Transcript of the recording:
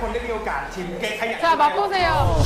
คนได้มีโอกาสชิมเกะขยะ 자, 맛보세요.